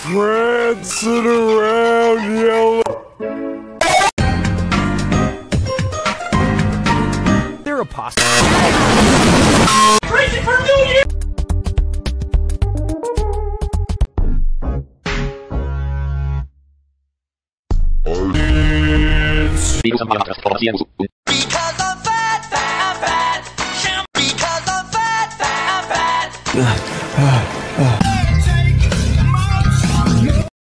Prancing around yellow. They're a pasta. Crazy for New Year! Because I'm fat, fat, I'm fat. Because I'm fat, fat, I'm fat.